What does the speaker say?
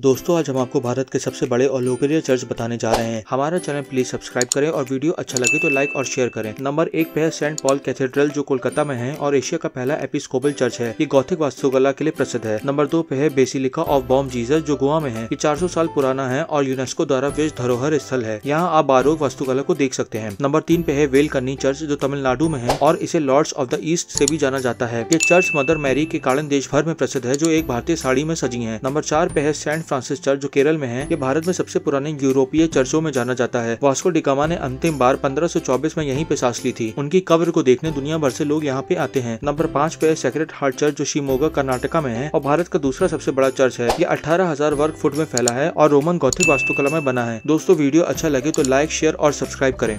दोस्तों, आज हम आपको भारत के सबसे बड़े और लोकप्रिय चर्च बताने जा रहे हैं। हमारा चैनल प्लीज़ सब्सक्राइब करें और वीडियो अच्छा लगे तो लाइक और शेयर करें। नंबर एक पे है सेंट पॉल कैथेड्रल, जो कोलकाता में है और एशिया का पहला एपिस्कोपल चर्च है। ये गौथिक वास्तुकला के लिए प्रसिद्ध है। नंबर दो पे है बेसिलिका ऑफ़ बॉम जीजस, जो गोवा में है। ये 400 साल पुराना है और यूनेस्को द्वारा विश्व धरोहर स्थल है। यहाँ आप बारोक वास्तुकला को देख सकते हैं। नंबर तीन पे है वेल कन्नी चर्च, जो तमिलनाडु में है और इसे लॉर्ड्स ऑफ़ द ईस्ट से भी जाना जाता है। ये चर्च मदर मैरी के कारण देश भर में प्रसिद्ध है, जो एक भारतीय साड़ी में सजी है। नंबर चार पे है सेंट फ्रांसिस चर्च जो केरल में है, ये भारत में सबसे पुराने यूरोपीय चर्चों में जाना जाता है। वास्को डिकामा ने अंतिम बार 1524 में यहीं पे सांस ली थी। उनकी कब्र को देखने दुनिया भर से लोग यहाँ पे आते हैं। नंबर पाँच पे सेक्रेट हार्ट चर्च जो शिमोगा, कर्नाटका में है, और भारत का दूसरा सबसे बड़ा चर्च है। ये अठारह वर्ग फुट में फैला है, और रोमन गौथिक वास्तुकला में बना है। दोस्तों, वीडियो अच्छा लगे तो लाइक, शेयर और सब्सक्राइब करें।